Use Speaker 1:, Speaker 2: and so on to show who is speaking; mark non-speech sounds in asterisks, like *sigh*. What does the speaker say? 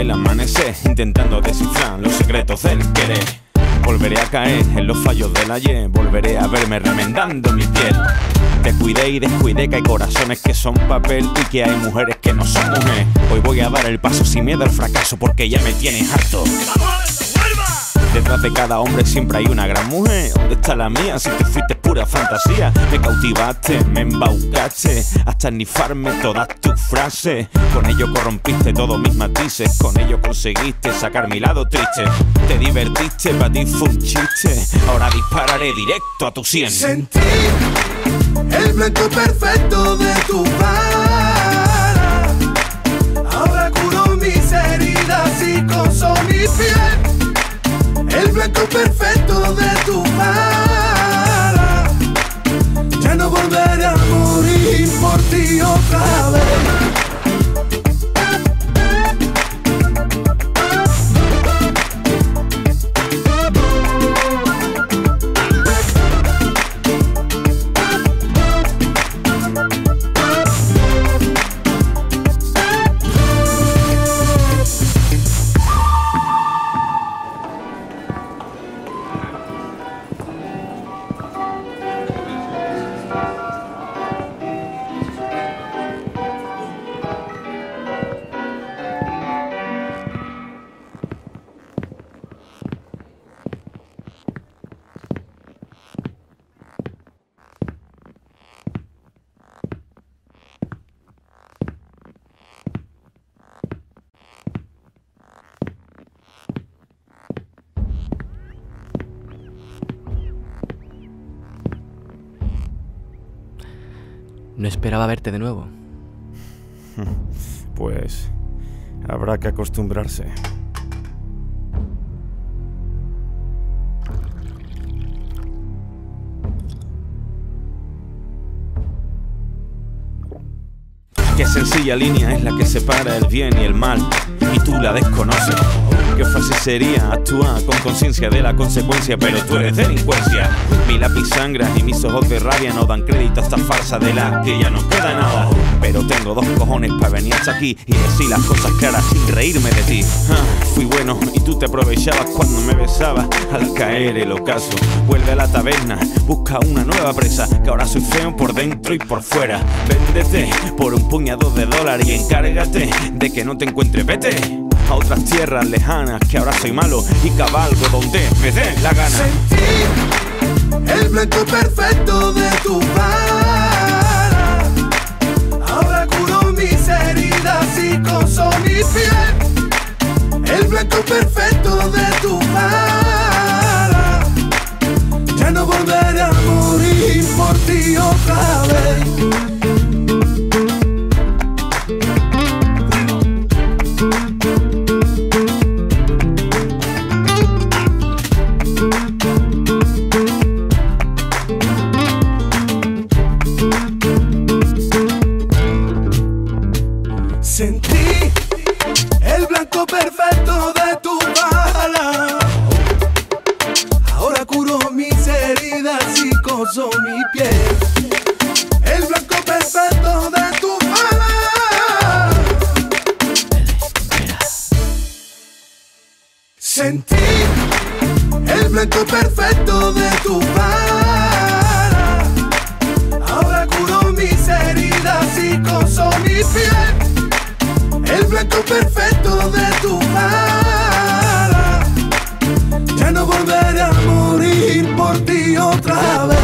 Speaker 1: el amanecer, intentando descifrar los secretos del querer. Volveré a caer en los fallos del ayer, volveré a verme remendando mi piel. Descuidé y descuidé que hay corazones que son papel y que hay mujeres que no son mujeres. Hoy voy a dar el paso sin miedo al fracaso porque ya me tienes harto. Detrás de cada hombre siempre hay una gran mujer. ¿Dónde está la mía? Si te fuiste pura fantasía. Me cautivaste, me embaucaste, hasta nifarme todas tus frases. Con ello corrompiste todos mis matices. Con ello conseguiste sacar mi lado triste. Te divertiste, para ti fue un chiste. Ahora dispararé directo a tu sien.
Speaker 2: Sentí el blanco perfecto de tu cara. Ahora curo mis heridas y coso mi piel el blanco perfecto de tu cara. Ya no volveré a morir por ti otra vez.
Speaker 3: No esperaba verte de nuevo. *laughs*
Speaker 1: Pues habrá que acostumbrarse. Qué sencilla línea es la que separa el bien y el mal, y tú la desconoces. Qué fácil sería actuar con conciencia de la consecuencia, pero tú eres delincuencia. Mi lápiz sangra y mis ojos de rabia no dan crédito a esta farsa de la que ya no queda nada. Pero tengo dos cojones para venir hasta aquí y decir las cosas claras sin reírme de ti. Fui bueno y tú te aprovechabas cuando me besabas al caer el ocaso. Vuelve a la taberna, busca una nueva presa, que ahora soy feo por dentro y por fuera. Véndete por un puñado de dólares y encárgate de que no te encuentre. Vete a otras tierras lejanas, que ahora soy malo y cabalgo donde me dé la gana.
Speaker 2: Sentí el blanco perfecto de tu cara. Ahora curo mis heridas y coso Curo mis heridas y coso mi piel. El blanco perfecto de tu bala. Sentí el blanco perfecto de tu bala. Ahora curo mis heridas y coso mi piel. El blanco perfecto de tu bala. outra.